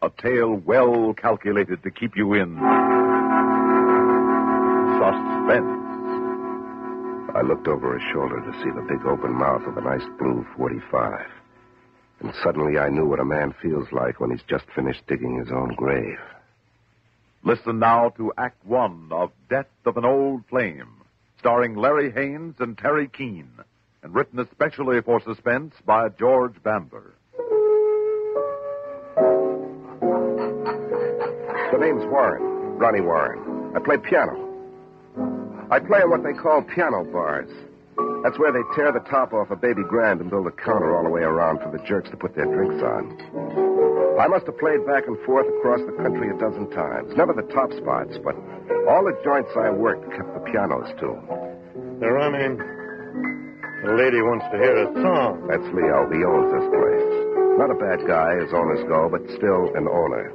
A tale well calculated to keep you in suspense. I looked over his shoulder to see the big open mouth of a nice blue 45. And suddenly I knew what a man feels like when he's just finished digging his own grave. Listen now to Act One of Death of an Old Flame, starring Larry Haines and Teri Keane, and written especially for suspense by George Bamber. Name's Warren, Ronnie Warren. I play piano. I play in what they call piano bars. That's where they tear the top off a baby grand and build a counter all the way around for the jerks to put their drinks on. I must have played back and forth across the country a dozen times. Never the top spots, but all the joints I worked kept the pianos tuned. They're running. The lady wants to hear a song. That's Leo. He owns this place. Not a bad guy, as owners go, but still an owner.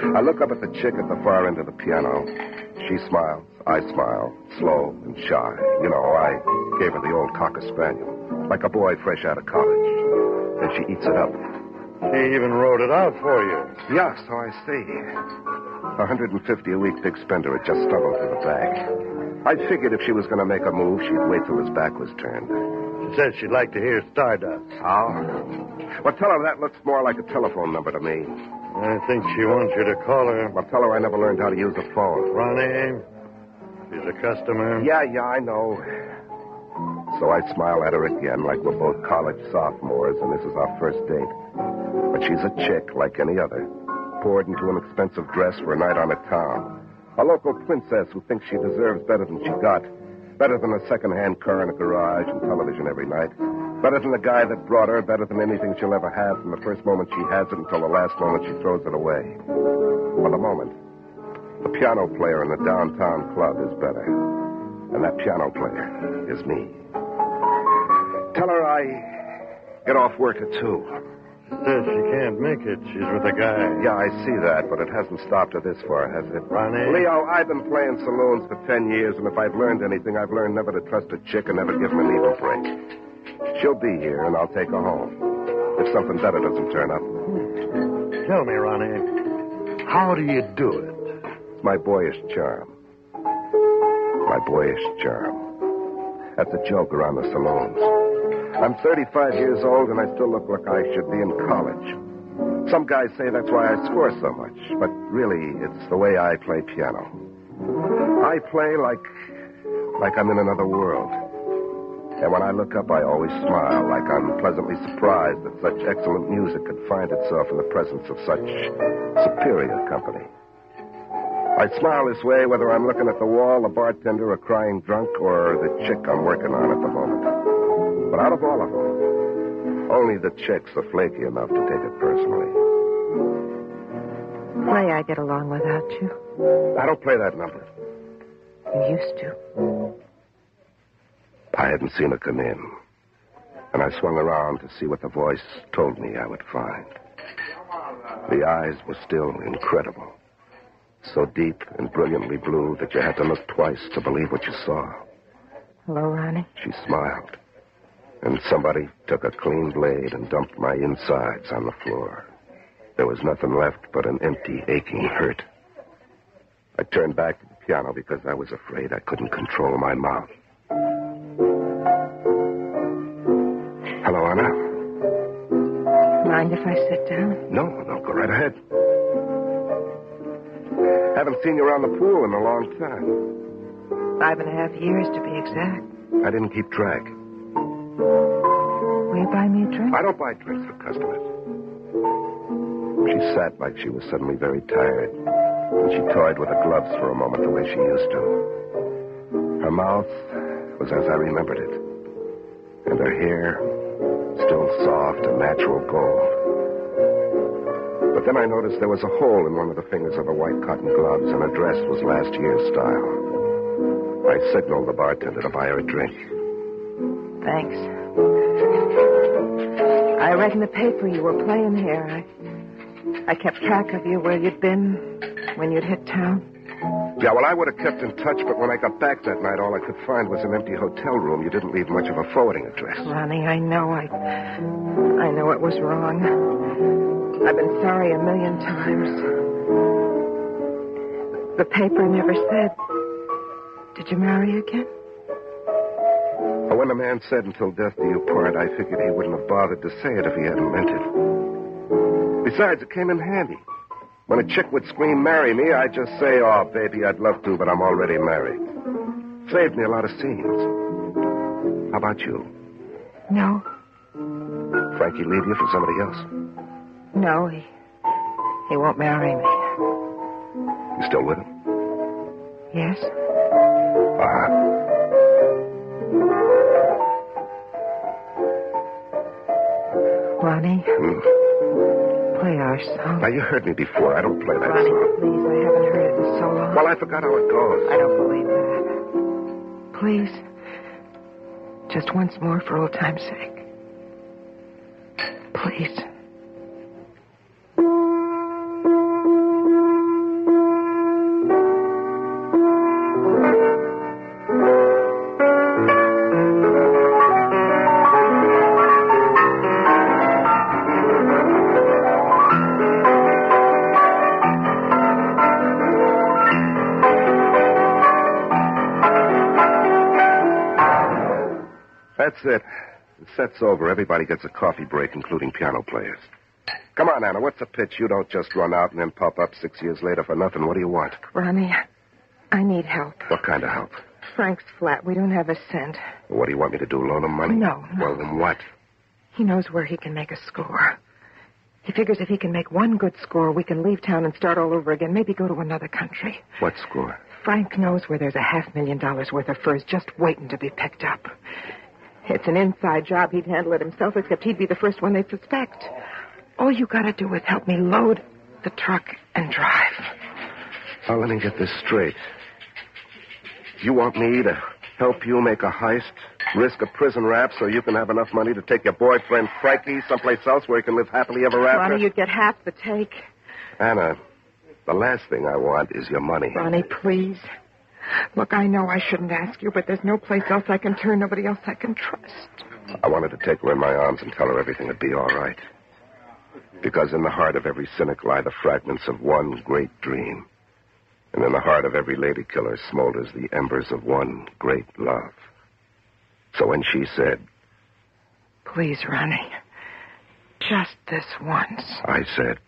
I look up at the chick at the far end of the piano. She smiles. I smile, slow and shy. You know, I gave her the old cocker spaniel, like a boy fresh out of college. And she eats it up. She even wrote it out for you. Yeah, so I see. 150 a week big spender had just stumbled to the bank. I figured if she was going to make a move, she'd wait till his back was turned. She said she'd like to hear Stardust. Oh? Well, tell her that looks more like a telephone number to me. I think she wants you to call her. Well, tell her I never learned how to use a phone. Ronnie, she's a customer. Yeah, yeah, I know. So I smile at her again like we're both college sophomores and this is our first date. But she's a chick like any other, poured into an expensive dress for a night on a town. A local princess who thinks she deserves better than she got. Better than a second-hand car in a garage and television every night. Better than the guy that brought her. Better than anything she'll ever have from the first moment she has it until the last moment she throws it away. For the moment, the piano player in the downtown club is better. And that piano player is me. Tell her I get off work at two. She says she can't make it. She's with a guy. Yeah, I see that, but it hasn't stopped her this far, has it? Ronnie? Leo, I've been playing saloons for ten years, and if I've learned anything, I've learned never to trust a chick and never give him a needle break. She'll be here, and I'll take her home. If something better doesn't turn up. Tell me, Ronnie, how do you do it? It's my boyish charm. My boyish charm. That's a joke around the saloons. I'm 35 years old and I still look like I should be in college. Some guys say that's why I score so much, but really, it's the way I play piano. I play like like I'm in another world. And when I look up, I always smile, like I'm pleasantly surprised that such excellent music could find itself in the presence of such superior company. I smile this way whether I'm looking at the wall, the bartender, a crying drunk, or the chick I'm working on at the moment. But out of all of them, only the chicks are flaky enough to take it personally. Play I get along without you. I don't play that number. You used to. I hadn't seen her come in. And I swung around to see what the voice told me I would find. The eyes were still incredible. So deep and brilliantly blue that you had to look twice to believe what you saw. Hello, Ronnie. She smiled. And somebody took a clean blade and dumped my insides on the floor. There was nothing left but an empty, aching hurt. I turned back to the piano because I was afraid I couldn't control my mouth. Hello, Anna. Mind if I sit down? No, no, go right ahead. Haven't seen you around the pool in a long time. Five and a half years, to be exact. I didn't keep track. Will you buy me a drink? I don't buy drinks for customers. She sat like she was suddenly very tired, and she toyed with her gloves for a moment the way she used to. Her mouth was as I remembered it, and her hair still soft and natural gold. But then I noticed there was a hole in one of the fingers of her white cotton gloves, and her dress was last year's style. I signaled the bartender to buy her a drink. Thanks. I read in the paper you were playing here. I, I kept track of you, where you'd been, when you'd hit town. Yeah, well, I would have kept in touch, but when I got back that night, all I could find was an empty hotel room. You didn't leave much of a forwarding address. Ronnie, I know I. I know it was wrong. I've been sorry a million times. The paper never said. Did you marry again? When the man said until death do you part, I figured he wouldn't have bothered to say it if he hadn't meant it. Besides, it came in handy. When a chick would scream, marry me, I'd just say, oh, baby, I'd love to, but I'm already married. Saved me a lot of scenes. How about you? No. Frankie leave you for somebody else? No, he. He won't marry me. You still with him? Yes? Uh-huh. Ronnie, Hmm. Play our song. Now, you heard me before. I don't play that Ronnie, song. please. I haven't heard it in so long. Well, I forgot how it goes. I don't believe that. Please. Just once more for old time's sake. It. The set's over. Everybody gets a coffee break, including piano players. Come on, Anna. What's the pitch? You don't just run out and then pop up six years later for nothing. What do you want? Ronnie, I need help. What kind of help? Frank's flat. We don't have a cent. What do you want me to do? Loan him money? No, no. Well, then what? He knows where he can make a score. He figures if he can make one good score, we can leave town and start all over again, maybe go to another country. What score? Frank knows where there's a half million dollars worth of furs just waiting to be picked up. It's an inside job. He'd handle it himself, except he'd be the first one they'd suspect. All you gotta do is help me load the truck and drive. Now, let me get this straight. You want me to help you make a heist, risk a prison rap so you can have enough money to take your boyfriend Frankie someplace else where he can live happily ever after? Ronnie, you'd get half the take. Anna, the last thing I want is your money. Ronnie, please. Look, I know I shouldn't ask you, but there's no place else I can turn, nobody else I can trust. I wanted to take her in my arms and tell her everything would be all right. Because in the heart of every cynic lie the fragments of one great dream. And in the heart of every lady killer smolders the embers of one great love. So when she said, Please, Ronnie. Just this once. I said,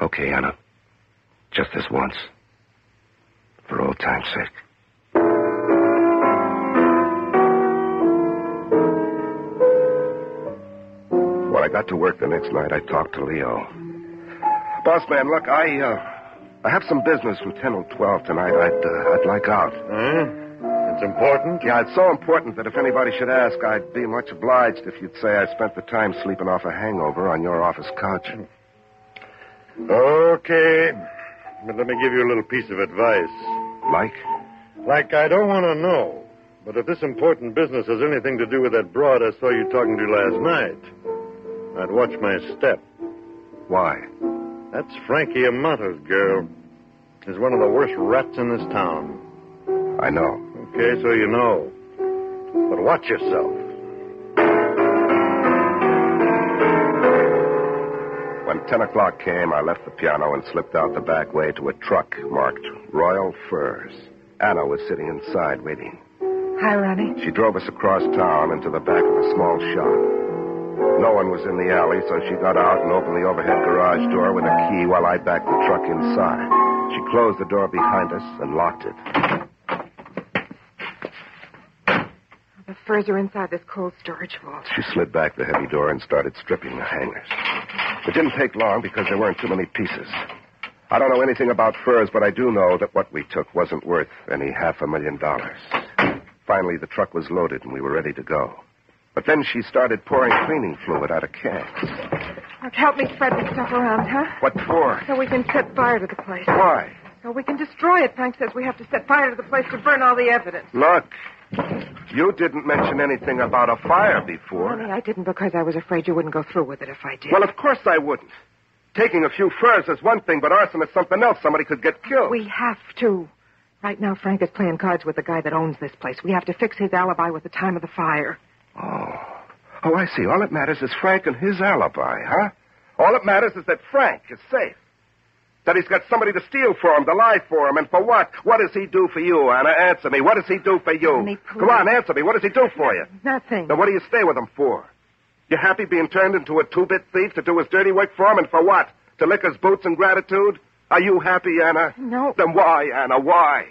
Okay, Anna. Just this once. For old time's sake. When I got to work the next night, I talked to Leo. Boss man, look, I, uh, I have some business from 10 till 12 tonight. I'd, uh, I'd like out. Huh? It's important? Yeah, it's so important that if anybody should ask, I'd be much obliged if you'd say I spent the time sleeping off a hangover on your office couch. Okay. But let me give you a little piece of advice. Like? Like, I don't want to know. But if this important business has anything to do with that broad I saw you talking to last night, I'd watch my step. Why? That's Frankie Amato's girl. He's one of the worst rats in this town. I know. Okay, so you know. But watch yourself. When 10 o'clock came, I left the piano and slipped out the back way to a truck marked Royal Furs. Anna was sitting inside waiting. Hi, Ronnie. She drove us across town into the back of a small shop. No one was in the alley, so she got out and opened the overhead garage door with a key while I backed the truck inside. She closed the door behind us and locked it. The furs are inside this cold storage vault. She slid back the heavy door and started stripping the hangers. It didn't take long because there weren't too many pieces. I don't know anything about furs, but I do know that what we took wasn't worth any half a million dollars. Finally, the truck was loaded and we were ready to go. But then she started pouring cleaning fluid out of cans. Look, help me spread this stuff around, huh? What for? So we can set fire to the place. Why? So we can destroy it. Frank says we have to set fire to the place to burn all the evidence. Look, you didn't mention anything about a fire before. Ronnie, I didn't because I was afraid you wouldn't go through with it if I did. Well, of course I wouldn't. Taking a few furs is one thing, but arson is something else. Somebody could get killed. We have to. Right now, Frank is playing cards with the guy that owns this place. We have to fix his alibi with the time of the fire. Oh. Oh, I see. All that matters is Frank and his alibi, huh? All that matters is that Frank is safe. That he's got somebody to steal for him, to lie for him, and for what? What does he do for you, Anna? Answer me. What does he do for you? Please. Come on, answer me. What does he do for you? Nothing. Then what do you stay with him for? You happy being turned into a two-bit thief to do his dirty work for him, and for what? To lick his boots in gratitude? Are you happy, Anna? No. Then why, Anna? Why?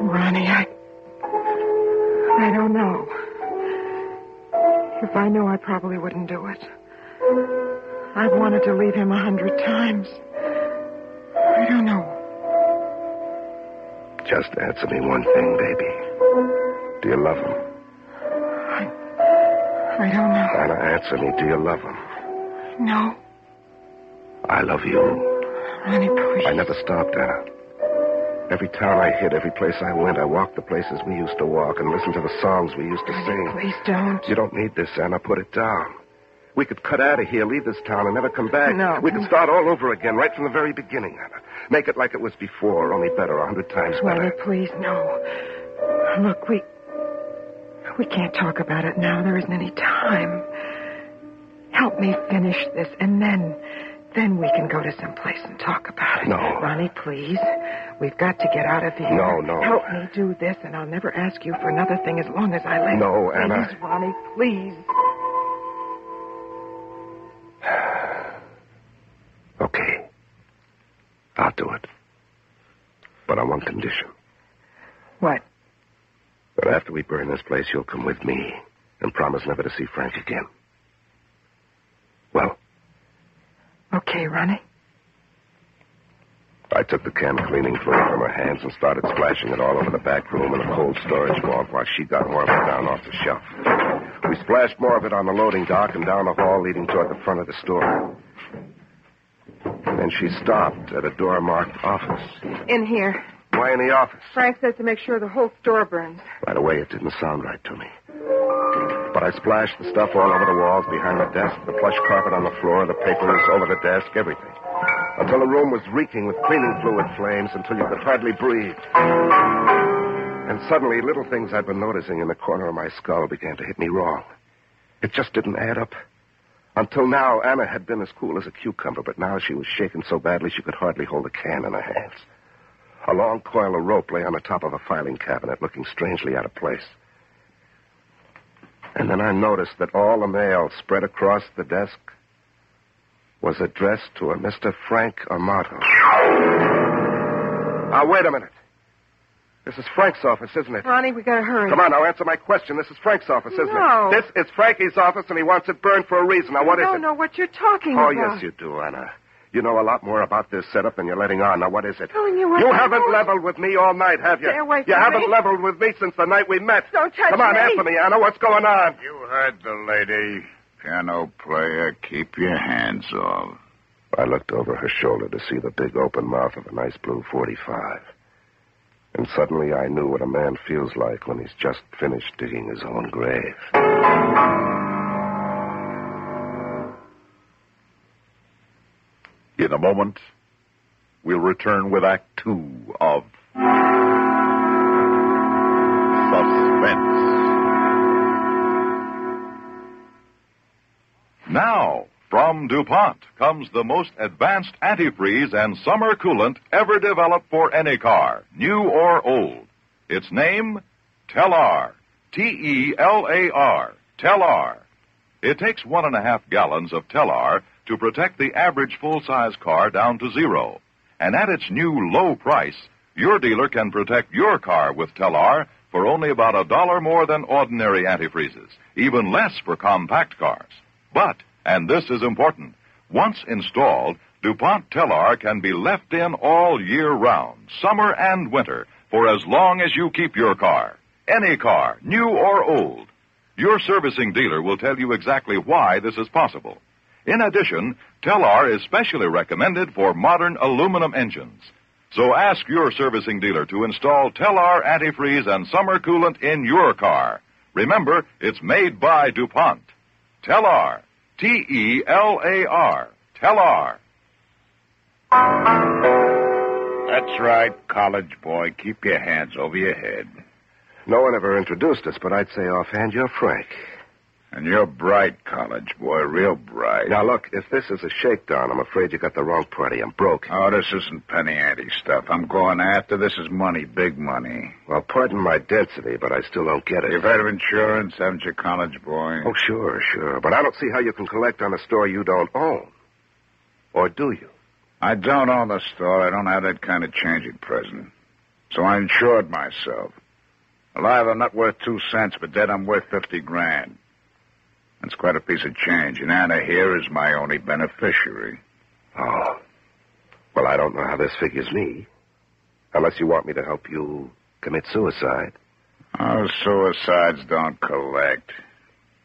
Ronnie, I. I don't know. If I knew, I probably wouldn't do it. I've wanted to leave him a hundred times. I don't know. Just answer me one thing, baby. Do you love him? I. I don't know. Anna, answer me. Do you love him? No. I love you. Ronnie, please. I never stopped, Anna. Every town I hit, every place I went, I walked the places we used to walk and listened to the songs we used to Ronnie, sing. please don't. You don't need this, Anna. Put it down. We could cut out of here, leave this town, and never come back. No. We could start all over again, right from the very beginning, Anna. Make it like it was before, only better, a hundred times better. please, no. Look, we. We can't talk about it now. There isn't any time. Help me finish this, and then. Then we can go to some place and talk about it. No. Ronnie, please. We've got to get out of here. No, no. Help me do this, and I'll never ask you for another thing as long as I live. No, Anna. please. Ronnie, please. Do it. But on one condition. What? That after we burn this place, you'll come with me and promise never to see Frank again. Well, Okay, Ronnie. I took the can cleaning fluid from her hands and started splashing it all over the back room and the cold storage vault while she got more of it down off the shelf. We splashed more of it on the loading dock and down the hall leading toward the front of the store. Then she stopped at a door marked office. In here. Why in the office? Frank says to make sure the whole store burns. By the way, it didn't sound right to me. But I splashed the stuff all over the walls, behind the desk, the plush carpet on the floor, the papers over the desk, everything. Until the room was reeking with cleaning fluid flames, until you could hardly breathe. And suddenly, little things I'd been noticing in the corner of my skull began to hit me wrong. It just didn't add up. Until now, Anna had been as cool as a cucumber, but now she was shaken so badly she could hardly hold a can in her hands. A long coil of rope lay on the top of a filing cabinet, looking strangely out of place. And then I noticed that all the mail spread across the desk was addressed to a Mr. Frank Amato. Now, wait a minute. This is Frank's office, isn't it? Ronnie, we gotta hurry. Come on, now answer my question. This is Frank's office, isn't No. it? This is Frankie's office, and he wants it burned for a reason. Now, what you is don't know what you're talking Oh, about. Oh, yes, you do, Anna. You know a lot more about this setup than you're letting on. Now, what is it? Telling you what You I haven't know. leveled with me all night, have you? Stay away from You from haven't me. leveled with me since the night we met. Don't touch me. Come on, me. answer me, Anna. What's going on? You heard the lady. Piano player, keep your hands off. I looked over her shoulder to see the big open mouth of a nice blue 45. And suddenly I knew what a man feels like when he's just finished digging his own grave. In a moment, we'll return with Act Two of Suspense. Now, from DuPont comes the most advanced antifreeze and summer coolant ever developed for any car, new or old. Its name? Telar. T-E-L-A-R. Telar. It takes one and a half gallons of Telar to protect the average full-size car down to zero. And at its new low price, your dealer can protect your car with Telar for only about a dollar more than ordinary antifreezes, even less for compact cars. But, and this is important, once installed, DuPont Telar can be left in all year round, summer and winter, for as long as you keep your car. Any car, new or old. Your servicing dealer will tell you exactly why this is possible. In addition, Telar is specially recommended for modern aluminum engines. So ask your servicing dealer to install Telar antifreeze and summer coolant in your car. Remember, it's made by DuPont. Telar. T-E-L-A-R. Telar. That's right, college boy. Keep your hands over your head. No one ever introduced us, but I'd say offhand you're Frank. And you're bright, college boy, real bright. Now, look, if this is a shakedown, I'm afraid you got the wrong party. I'm broke. Oh, this isn't penny ante stuff. I'm going after. This is money, big money. Well, pardon my density, but I still don't get it. You've heard of insurance, haven't you, college boy? Oh, sure, sure. But I don't see how you can collect on a store you don't own. Or do you? I don't own the store. I don't have that kind of change at present. So I insured myself. Alive, I'm not worth two cents, but dead, I'm worth fifty grand. That's quite a piece of change, and Anna here is my only beneficiary. Oh. Well, I don't know how this figures me. Unless you want me to help you commit suicide. Oh, suicides don't collect.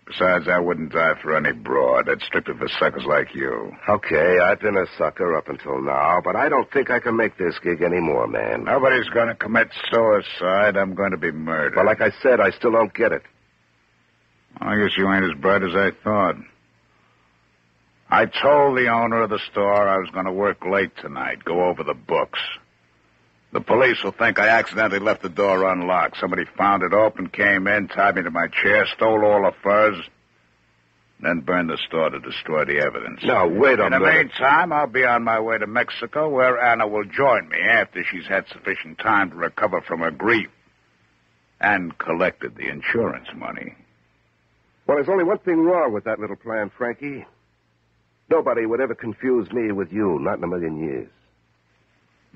Besides, I wouldn't die for any broad. That's strictly for suckers like you. Okay, I've been a sucker up until now, but I don't think I can make this gig anymore, man. Nobody's going to commit suicide. I'm going to be murdered. Well, like I said, I still don't get it. I guess you ain't as bright as I thought. I told the owner of the store I was going to work late tonight, go over the books. The police will think I accidentally left the door unlocked. Somebody found it open, came in, tied me to my chair, stole all the furs, then burned the store to destroy the evidence. Now, wait a minute. In the minute. meantime, I'll be on my way to Mexico, where Anna will join me after she's had sufficient time to recover from her grief and collected the insurance money. Well, there's only one thing wrong with that little plan, Frankie. Nobody would ever confuse me with you, not in a million years.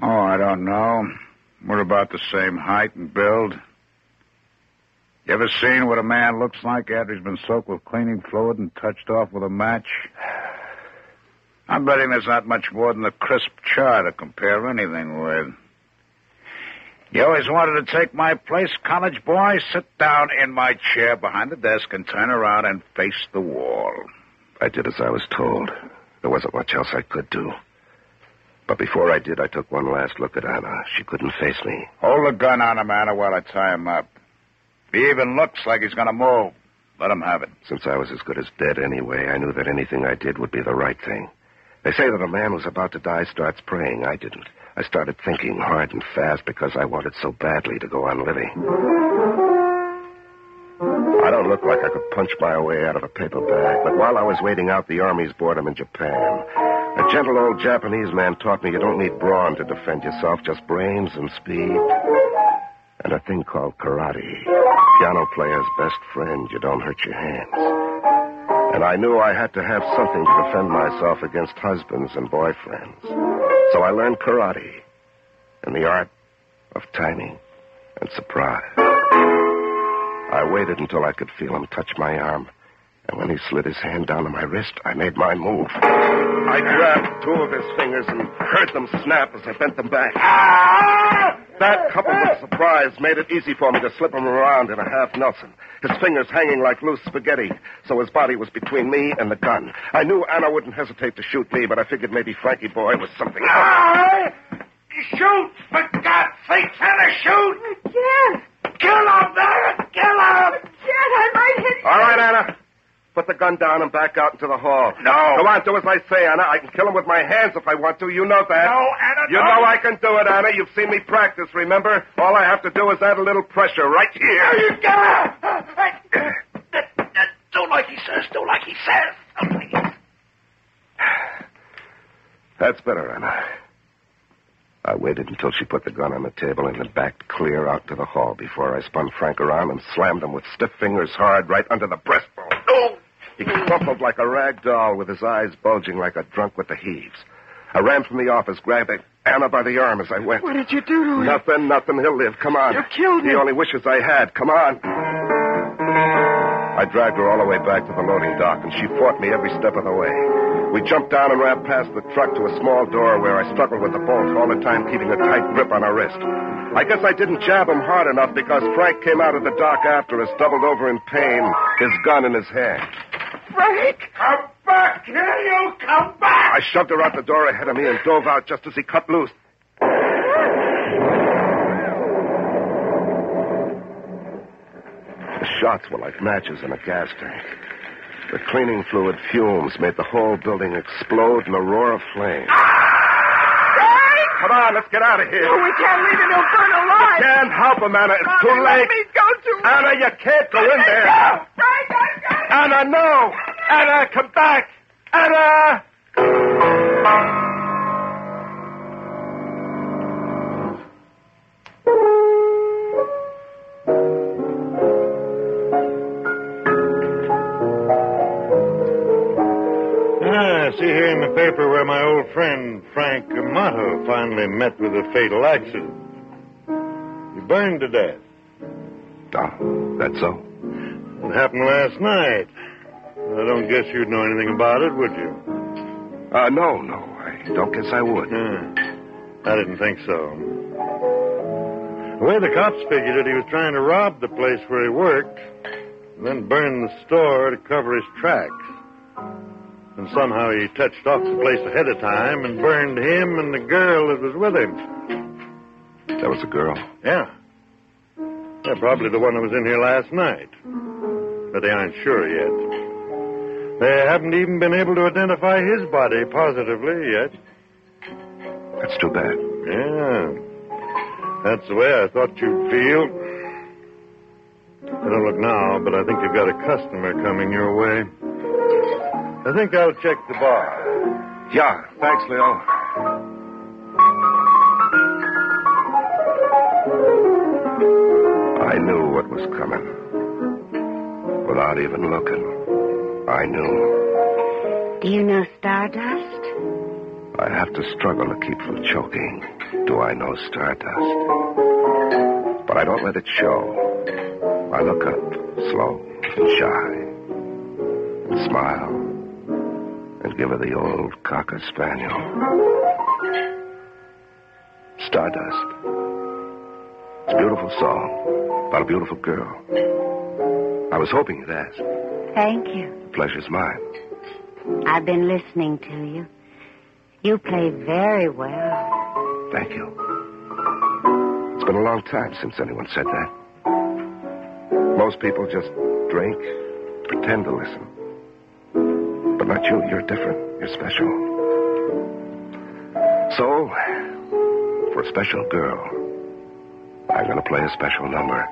Oh, I don't know. We're about the same height and build. You ever seen what a man looks like after he's been soaked with cleaning fluid and touched off with a match? I'm betting there's not much more than a crisp char to compare anything with. You always wanted to take my place, college boy? Sit down in my chair behind the desk and turn around and face the wall. I did as I was told. There wasn't much else I could do. But before I did, I took one last look at Anna. She couldn't face me. Hold the gun on him, Anna, while I tie him up. He even looks like he's going to move, let him have it. Since I was as good as dead anyway, I knew that anything I did would be the right thing. They say that a man who's about to die starts praying. I didn't. I started thinking hard and fast because I wanted so badly to go on living. I don't look like I could punch my way out of a paper bag, but while I was waiting out the Army's boredom in Japan, a gentle old Japanese man taught me you don't need brawn to defend yourself, just brains and speed. And a thing called karate. Piano player's best friend. You don't hurt your hands. And I knew I had to have something to defend myself against husbands and boyfriends. So I learned karate and the art of timing and surprise. I waited until I could feel him touch my arm. And when he slid his hand down to my wrist, I made my move. I grabbed two of his fingers and heard them snap as I bent them back. Ah! That, coupled with surprise, made it easy for me to slip him around in a half Nelson, his fingers hanging like loose spaghetti, so his body was between me and the gun. I knew Anna wouldn't hesitate to shoot me, but I figured maybe Frankie Boy was something else. Shoot! For God's sake, Anna, shoot! Yes! Kill him, Anna! Kill him! Yes, I might hit you. All right, Anna. Put the gun down and back out into the hall. No. Go on, do as I say, Anna. I can kill him with my hands if I want to. You know that. No, Anna, You no. know I can do it, Anna. You've seen me practice, remember? All I have to do is add a little pressure right here. You got Do like he says. Do like he says. Do like he says. That's better, Anna. I waited until she put the gun on the table and then backed clear out to the hall before I spun Frank around and slammed him with stiff fingers hard right under the breastbone. He crumpled like a rag doll with his eyes bulging like a drunk with the heaves. I ran from the office, grabbing Anna by the arm as I went. What did you do to him? Nothing, nothing. He'll live. Come on. You killed him. He only wishes I had. Come on. I dragged her all the way back to the loading dock, and she fought me every step of the way. We jumped down and ran past the truck to a small door where I struggled with the bolt, all the time keeping a tight grip on her wrist. I guess I didn't jab him hard enough because Frank came out of the dock after us, doubled over in pain, his gun in his hand. Frank! Come back here, you! Come back! I shoved her out the door ahead of me and dove out just as he cut loose. The shots were like matches in a gas tank. The cleaning fluid fumes made the whole building explode in a roar of flame. Ah! Come on, let's get out of here. Oh, we can't leave him. He'll burn alive. Can't help him, Anna. It's Robbie, too let me go to Anna, you can't go in there. Frank, I got it. Anna, no. Anna, come back. Anna! Ah, I see here in the paper where my old friend Frank Amato finally met with a fatal accident. He burned to death. Ah, that's so? It happened last night. I don't guess you'd know anything about it, would you? Uh, no, no. I don't guess I would. I didn't think so. The way the cops figured it, he was trying to rob the place where he worked, and then burn the store to cover his tracks. And somehow he touched off the place ahead of time and burned him and the girl that was with him. That was a girl. Yeah. Yeah, probably the one that was in here last night. But they aren't sure yet. They haven't even been able to identify his body positively yet. That's too bad. Yeah. That's the way I thought you'd feel. I don't look now, but I think you've got a customer coming your way. I think I'll check the bar. Yeah, thanks, Leo. I knew what was coming. Without even looking, I knew. Do you know Stardust? I have to struggle to keep from choking. Do I know Stardust? But I don't let it show. I look up, slow and shy, and smile, and give her the old cocker spaniel. Stardust. It's a beautiful song about a beautiful girl. I was hoping you'd ask. Thank you. The pleasure's mine. I've been listening to you. You play very well. Thank you. It's been a long time since anyone said that. Most people just drink, pretend to listen. But not you. You're different. You're special. So, for a special girl, I'm going to play a special number.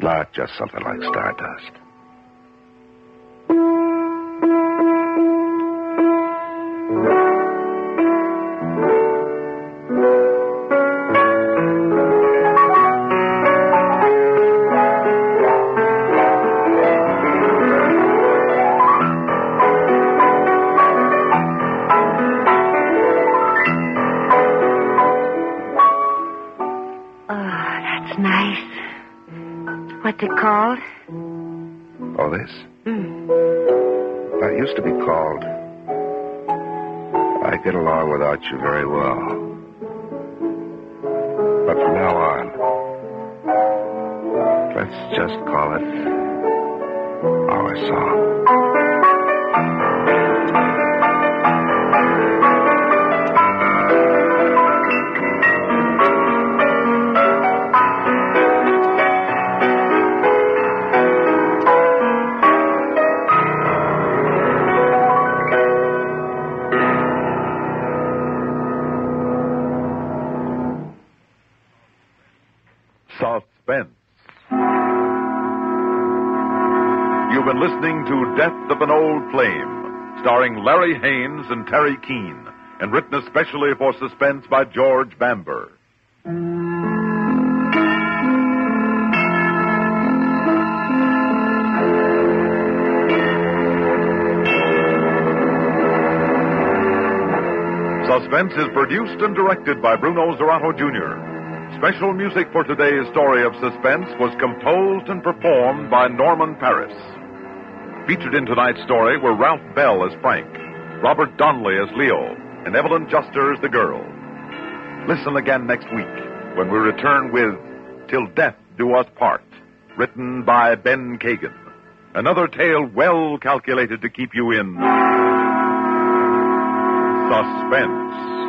Not just something like Stardust. I Get Along Without You Very Well. But from now on, let's just call it our song. Listening to Death of an Old Flame, starring Larry Haines and Teri Keane, and written especially for Suspense by George Bamber. Suspense is produced and directed by Bruno Zirato Jr. Special music for today's story of suspense was composed and performed by Norman Paris. Featured in tonight's story were Ralph Bell as Frank, Robert Donnelly as Leo, and Evelyn Juster as the girl. Listen again next week when we return with Till Death Do Us Part, written by Ben Kagan. Another tale well calculated to keep you in suspense.